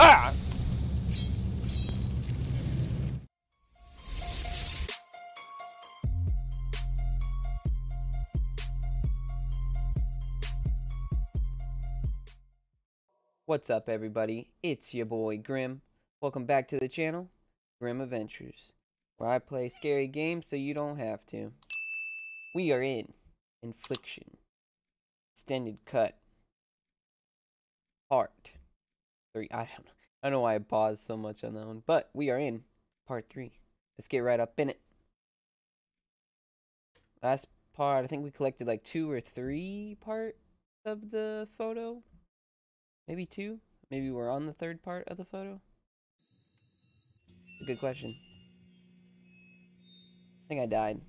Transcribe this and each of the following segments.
Ah! What's up, everybody? It's your boy Grimm. Welcome back to the channel, Grimm Adventures, where I play scary games so you don't have to. We are in Infliction, Extended Cut, Part 3. I don't, I don't know why I paused so much on that one, but we are in Part 3. Let's get right up in it. Last part, I think we collected like two or three parts of the photo. Maybe two? Maybe we're on the third part of the photo? A Good question. I think I died.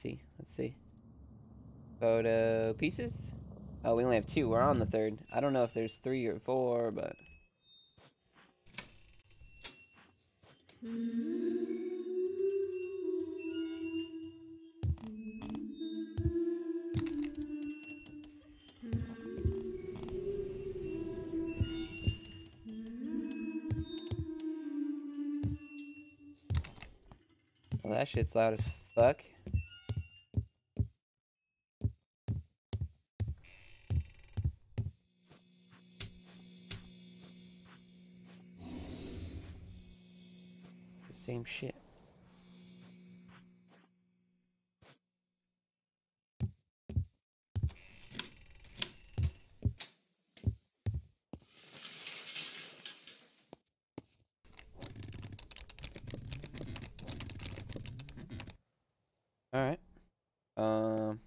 Let's see. Let's see. Photo pieces? Oh, we only have two. We're on the third. I don't know if there's three or four, but... Well, that shit's loud as fuck. The same shit. All right. Um.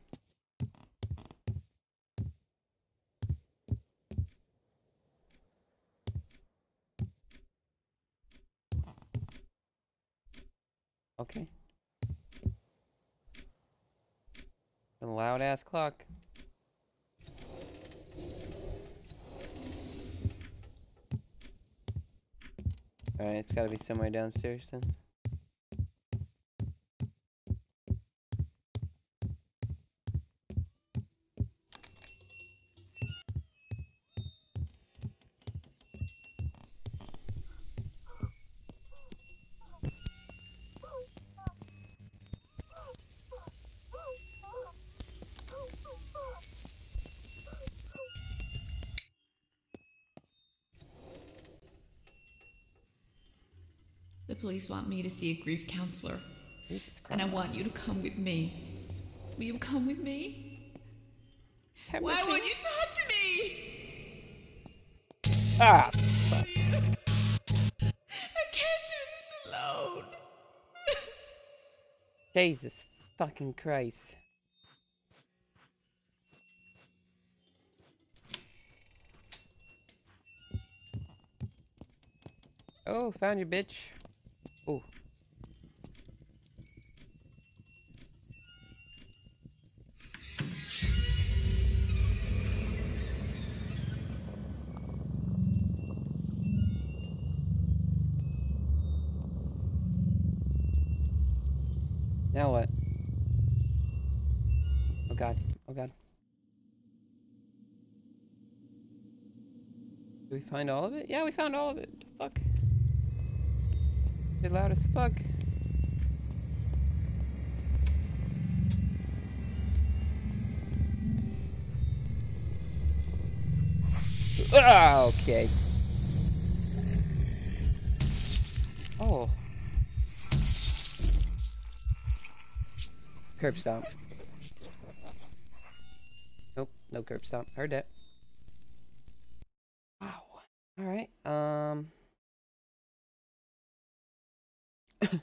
Okay. A loud ass clock. Alright, it's gotta be somewhere downstairs then. Police want me to see a grief counselor, Jesus Christ. and I want you to come with me. Will you come with me? Come Why won't you talk to me? Ah! I can't do this alone. Jesus fucking Christ. Oh, found you, bitch. Oh. Now what? Oh god. Oh god. Did we find all of it? Yeah, we found all of it. Fuck. They're loud as fuck. Ah, okay. Oh. Curb stomp. Nope, no curb stomp. Heard that. Wow. All right. Um.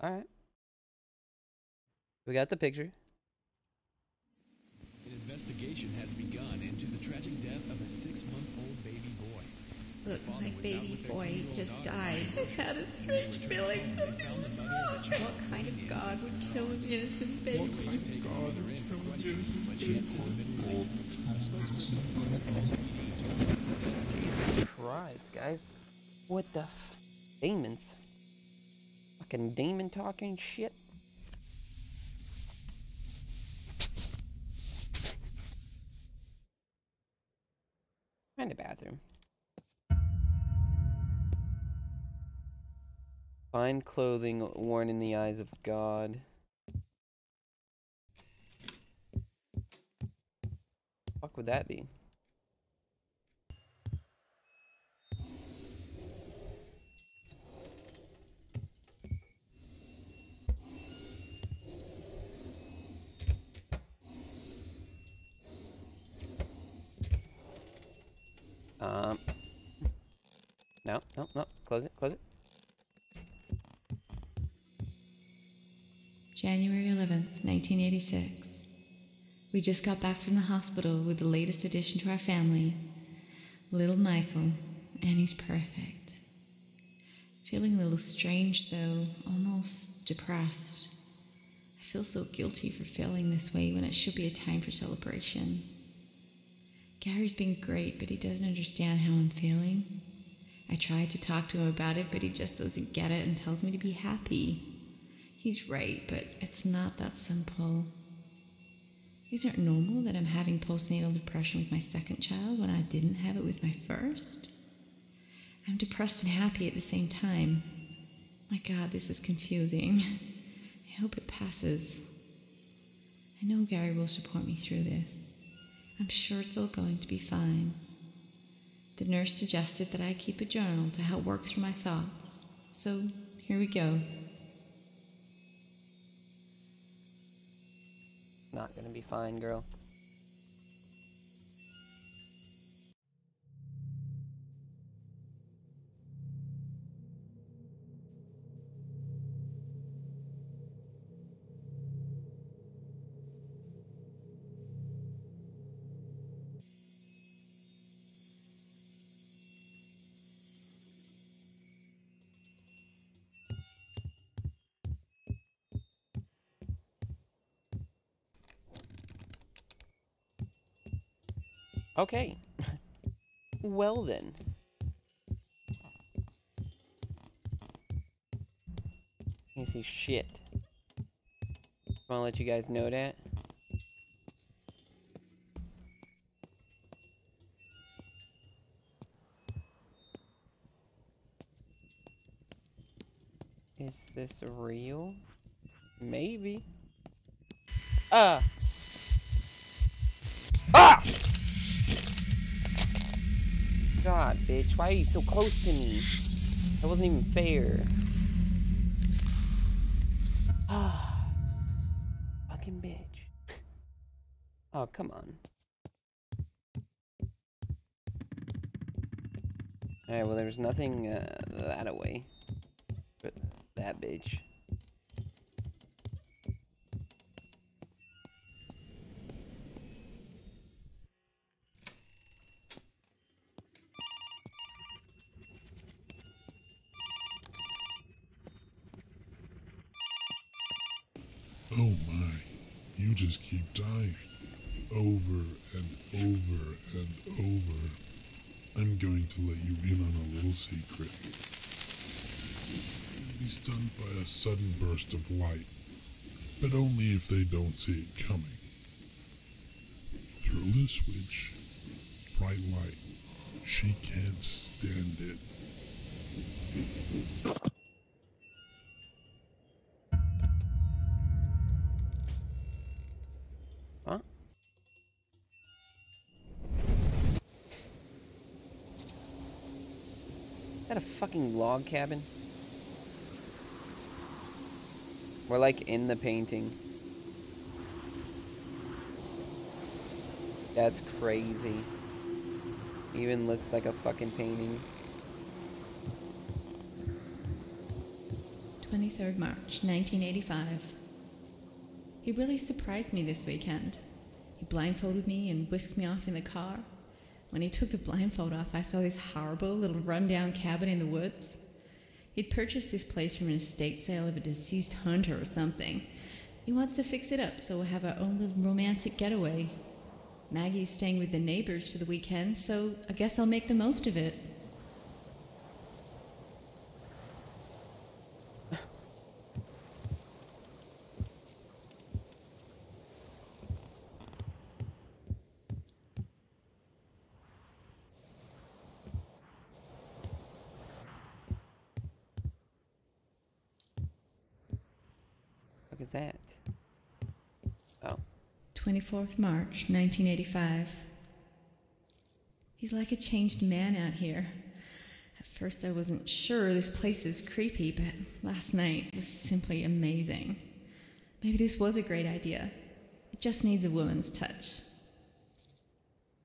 All right. We got the picture. An investigation has begun into the tragic death of a six-month-old baby boy. Look, my baby boy just died. when I had a strange feeling. home, They found the mother and the child What kind of God would kill an innocent baby? have taken the mother in for questioning, but she has since been released. A spokesperson for the NYPD told us the death Jesus Christ, guys. What the f- Demons. Fucking demon talking shit. Find a bathroom. Find clothing worn in the eyes of God. Fuck would that be? Um. No, no, no. Close it, close it. January 11th, 1986. We just got back from the hospital with the latest addition to our family, little Michael, and he's perfect. Feeling a little strange though, almost depressed. I feel so guilty for feeling this way when it should be a time for celebration. Gary's been great, but he doesn't understand how I'm feeling. I tried to talk to him about it, but he just doesn't get it and tells me to be happy. He's right, but it's not that simple. Isn't it normal that I'm having postnatal depression with my second child when I didn't have it with my first? I'm depressed and happy at the same time. My God, this is confusing. I hope it passes. I know Gary will support me through this. I'm sure it's all going to be fine. The nurse suggested that I keep a journal to help work through my thoughts. So here we go. Not gonna be fine, girl. Okay. well then. Can't see shit. Wanna let you guys know that? Is this real? Maybe. Ah! Ah! Bitch, why are you so close to me? That wasn't even fair. Ah. Fucking bitch. Oh, come on. Alright, well, there's nothing uh, that away. But that bitch. Oh my, you just keep dying. Over and over and over. I'm going to let you in on a little secret. You'll be stunned by a sudden burst of light, but only if they don't see it coming. Throw the switch. Bright light. She can't stand it. Log cabin? We're like in the painting. That's crazy. Even looks like a fucking painting. 23rd March, 1985. He really surprised me this weekend. He blindfolded me and whisked me off in the car. When he took the blindfold off, I saw this horrible little rundown cabin in the woods. He'd purchased this place from an estate sale of a deceased hunter or something. He wants to fix it up so we'll have our own little romantic getaway. Maggie's staying with the neighbors for the weekend, so I guess I'll make the most of it. is that? Oh. 24th March, 1985. He's like a changed man out here. At first, I wasn't sure this place is creepy, but last night was simply amazing. Maybe this was a great idea. It just needs a woman's touch.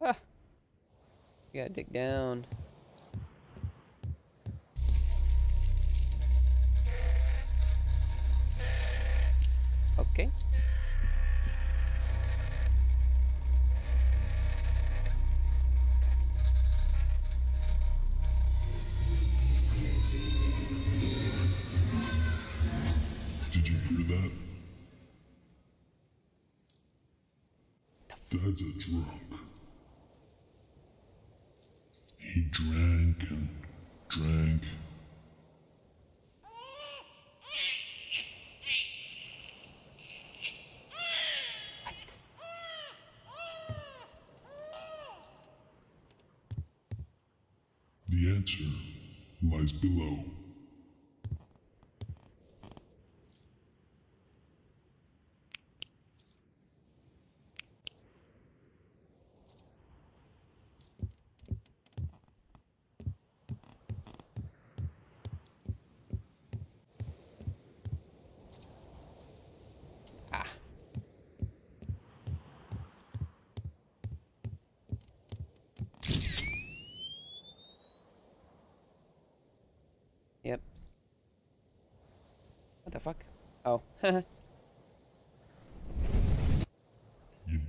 Ah. You gotta dig down. Okay. Drunk. He drank and drank. The answer lies below. Ah. Yep. What the fuck? Oh. You'd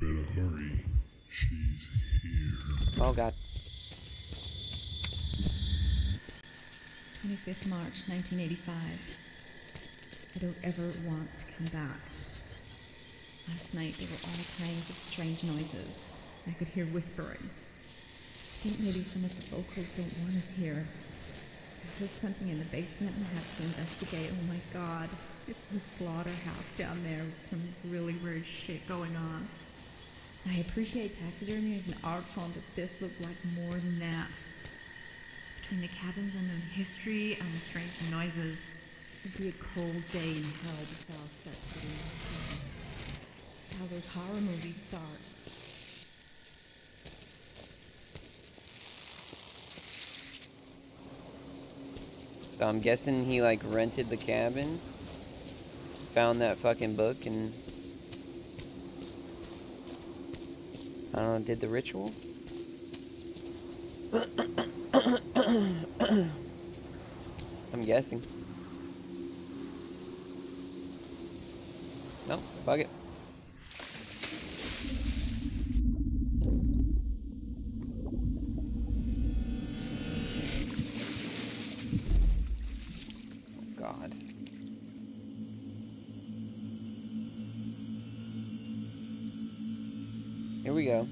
better hurry. She's here. oh god. 25th March, 1985. I don't ever want to come back. Last night there were all kinds of strange noises. I could hear whispering. I think maybe some of the vocals don't want us here. I heard something in the basement and had to investigate. Oh my god. It's the slaughterhouse down there with some really weird shit going on. I appreciate taxidermy as an art form, but this looked like more than that. Between the cabin's unknown history and the strange noises, it'd be a cold day in hell if I was set free. This is how those horror movies start. So I'm guessing he like rented the cabin, found that fucking book, and I don't know, did the ritual. Guessing. No, fuck it. Here we go.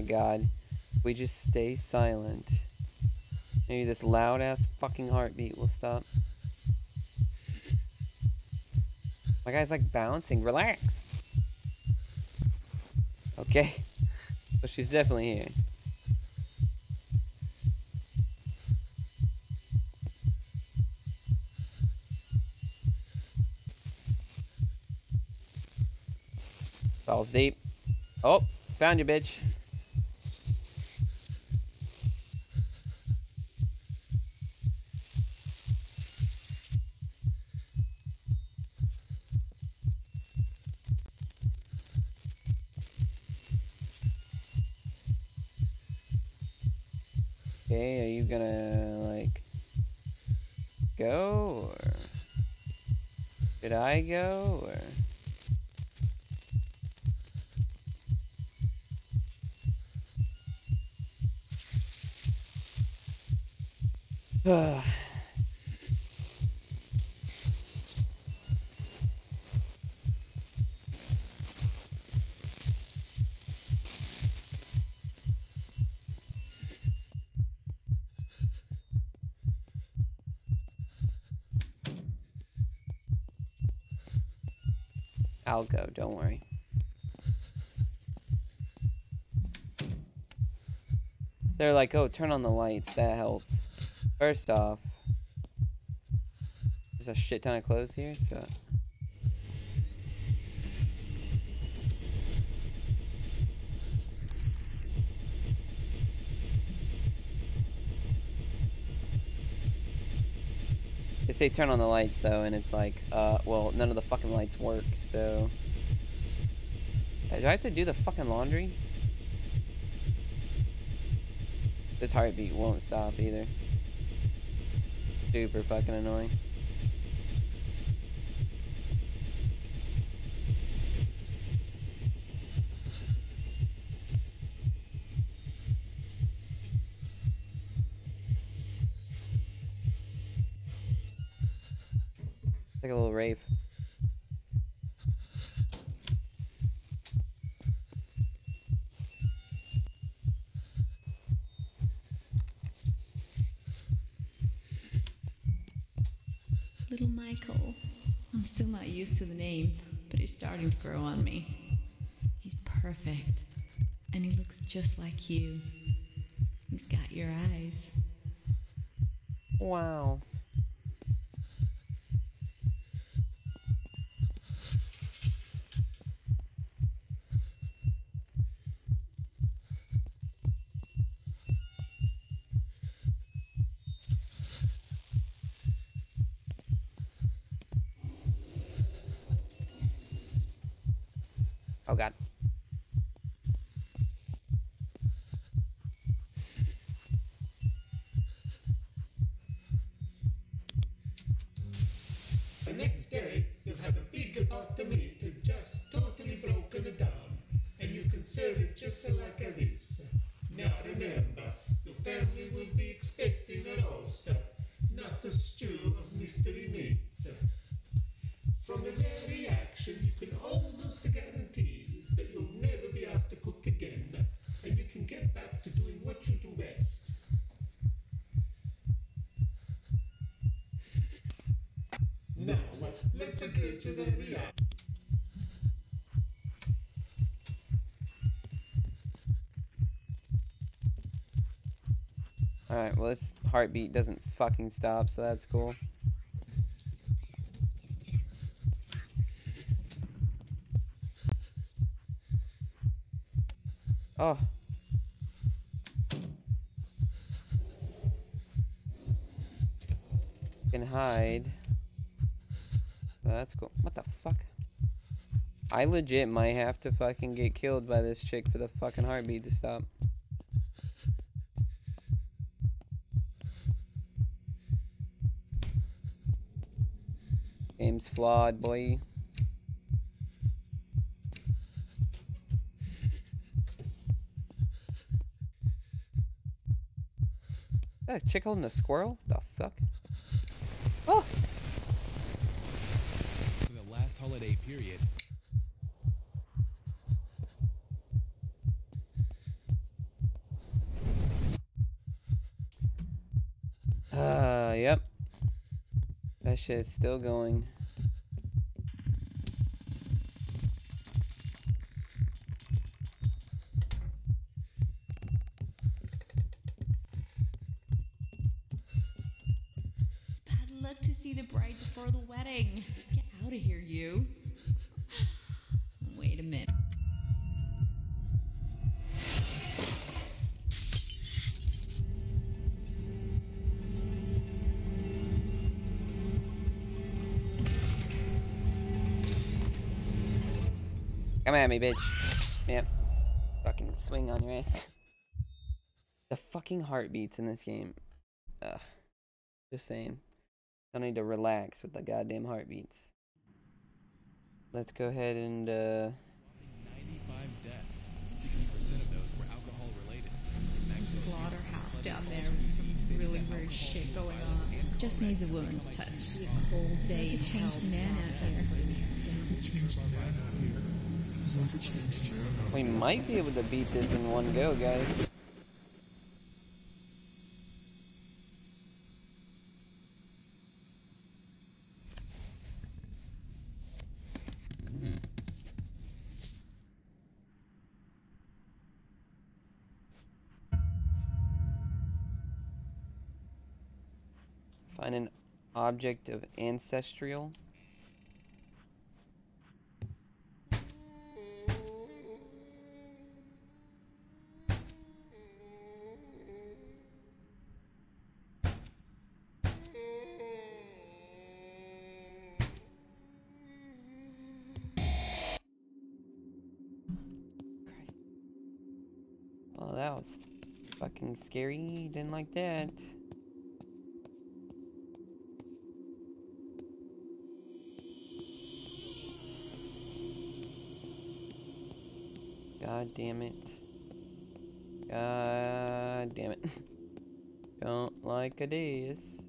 My god. We just stay silent. Maybe this loud ass fucking heartbeat will stop. My guy's like bouncing. Relax. Okay. But she's definitely here. Balls deep. Oh, found you, bitch. Okay, are you gonna like go or should I go or I'll go, don't worry. They're like, oh, turn on the lights, that helps. First off, there's a shit ton of clothes here, so... They say turn on the lights though, and it's like, uh, well, none of the fucking lights work, so. Uh, Do I have to do the fucking laundry? This heartbeat won't stop either. Super fucking annoying. Like a little rave. Little Michael. I'm still not used to the name, but he's starting to grow on me. He's perfect, and he looks just like you. He's got your eyes. Wow. Alright, well this heartbeat doesn't fucking stop, so that's cool. Oh. Can hide. That's cool. What the fuck? I legit might have to fucking get killed by this chick for the fucking heartbeat to stop. Game's flawed, boy. That chick holding a squirrel? The fuck? Oh! Holiday period, Uh, yep. That shit's still going. It's bad luck to see the bride before the wedding. Of here, you. Wait a minute. Come at me, bitch. Yep. Fucking swing on your ass. The fucking heartbeats in this game. Ugh. Just saying. I need to relax with the goddamn heartbeats. Let's go ahead and uh 95 deaths. 60% of those were alcohol related. Slaughterhouse down there with some really weird shit going on. Just needs a woman's touch. Cold day Like a changed man out here. we might be able to beat this in one go, guys. Find an object of ancestral. Well, that was fucking scary. Didn't like that. Damn it. God damn it. Don't like this. Ooh,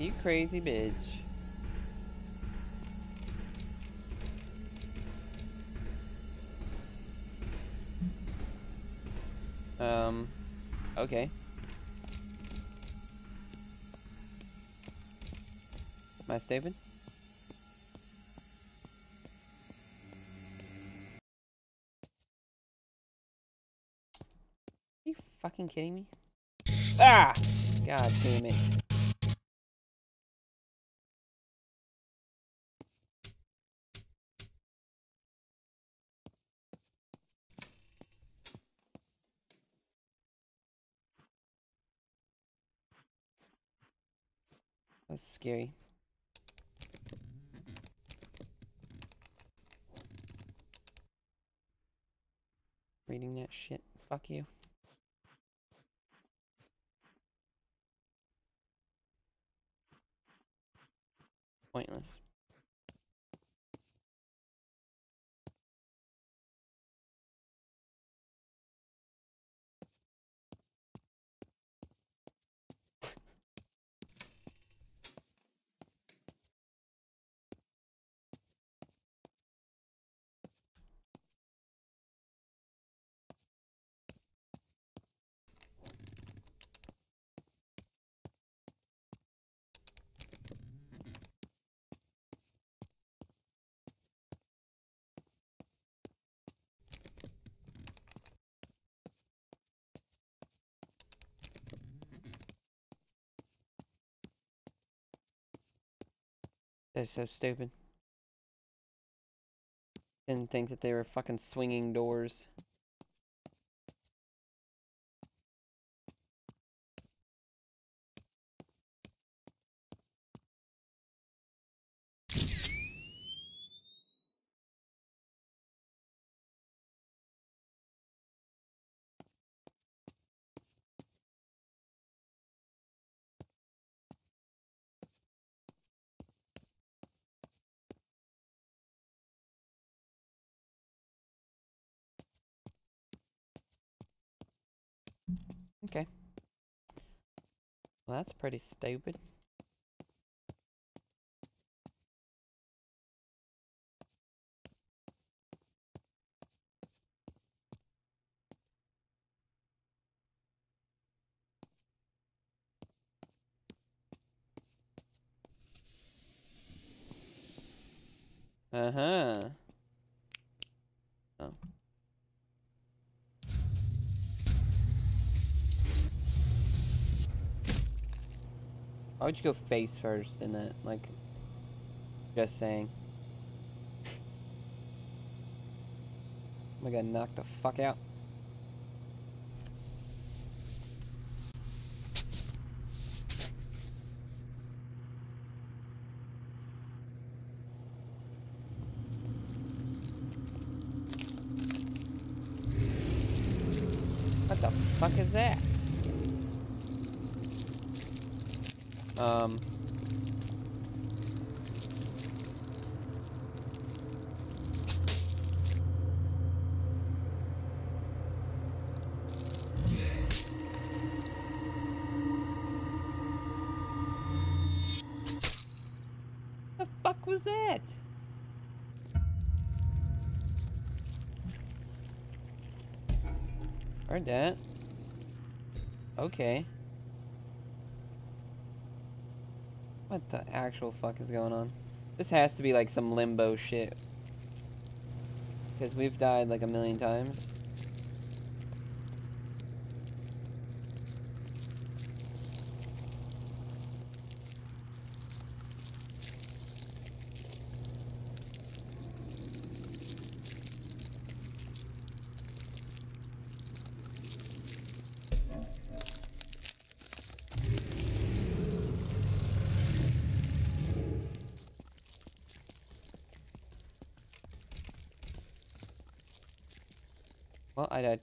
You crazy bitch. Um, okay. I stupid? Are you fucking kidding me? Ah! God damn it. Was scary. Reading that shit. Fuck you. Pointless. That's so stupid. Didn't think that they were fucking swinging doors. Okay. Well, that's pretty stupid. Uh-huh. Would you go face first in that? Like, just saying. Am I gonna knock the fuck out? What the fuck is that? Um. The fuck was that? Heard that. Okay. What the actual fuck is going on? This has to be like some limbo shit. Because we've died like a million times. Well, I died.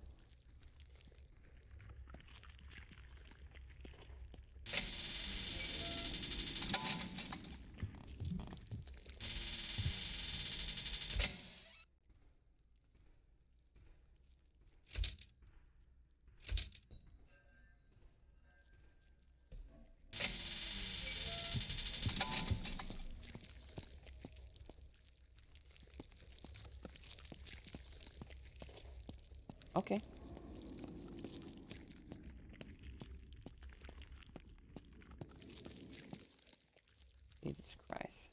Okay. Jesus Christ.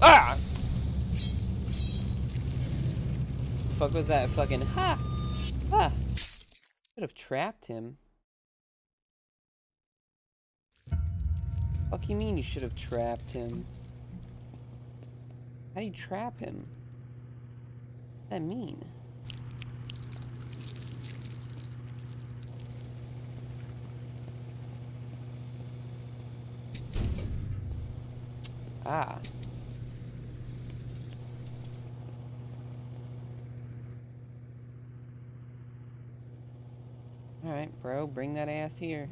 Ah! Fuck was that fucking ha? Ah! Could have trapped him. Fuck you mean you should have trapped him? How do you trap him? What that mean? Ah. Alright, bro, bring that ass here.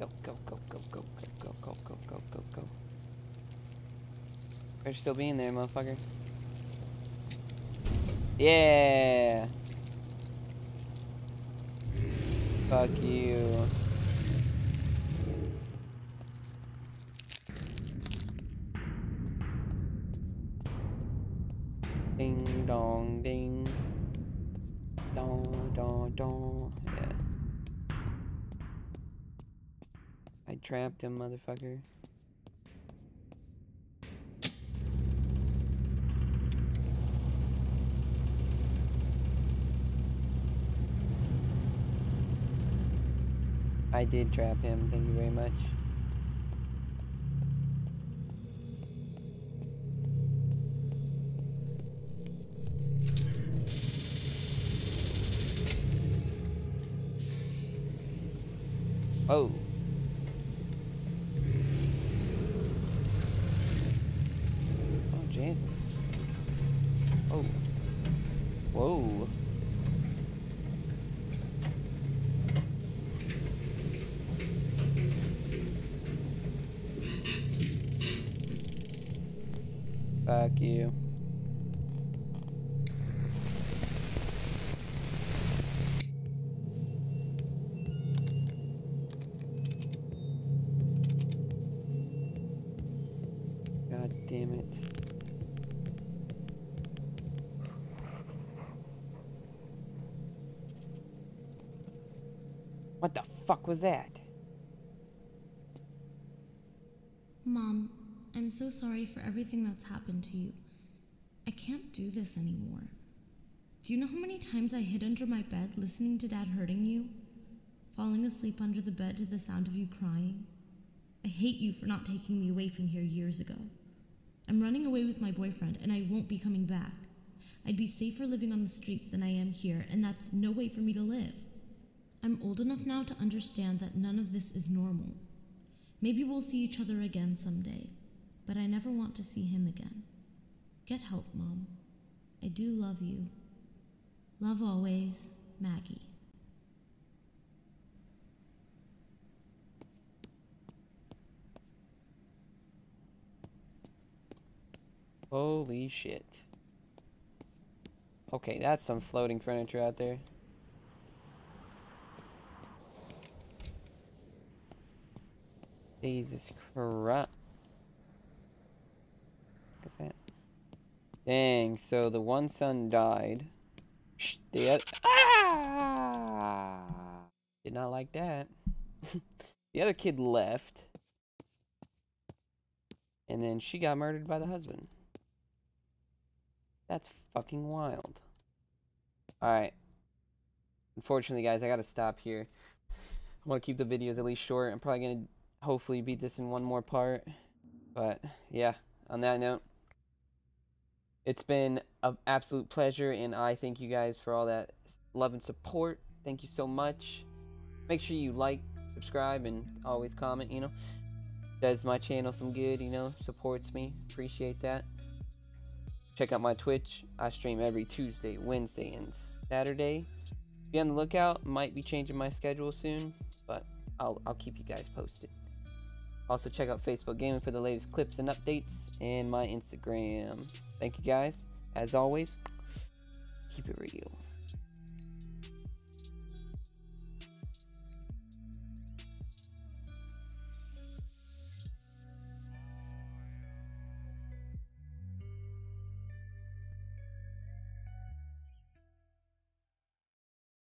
Go, go, go, go, go, go, go, go, go, go, go. Better still be in there, motherfucker. Yeah. Fuck you. I motherfucker. I did trap him, thank you very much. Oh, Fuck you. God damn it. What the fuck was that? Mom, I'm so sorry for everything that's happened to you. I can't do this anymore. Do you know how many times I hid under my bed listening to Dad hurting you? Falling asleep under the bed to the sound of you crying? I hate you for not taking me away from here years ago. I'm running away with my boyfriend and I won't be coming back. I'd be safer living on the streets than I am here, and that's no way for me to live. I'm old enough now to understand that none of this is normal. Maybe we'll see each other again someday, but I never want to see him again. Get help, Mom. I do love you. Love always, Maggie. Holy shit. Okay, that's some floating furniture out there. Jesus Christ. That? Dang, so the one son died. Shh, the other. Ah! Did not like that. the other kid left. And then she got murdered by the husband. That's fucking wild. Alright. Unfortunately, guys, I gotta stop here. I want to keep the videos at least short. I'm probably gonna hopefully beat this in one more part. But yeah, on that note, it's been an absolute pleasure, and I thank you guys for all that love and support. Thank you so much. Make sure you like, subscribe, and always comment, you know. Does my channel some good, you know, supports me. Appreciate that. Check out my Twitch. I stream every Tuesday, Wednesday, and Saturday. Be on the lookout. Might be changing my schedule soon, but I'll, I'll keep you guys posted. Also, check out Facebook Gaming for the latest clips and updates, and my Instagram. Thank you guys. As always, keep it real.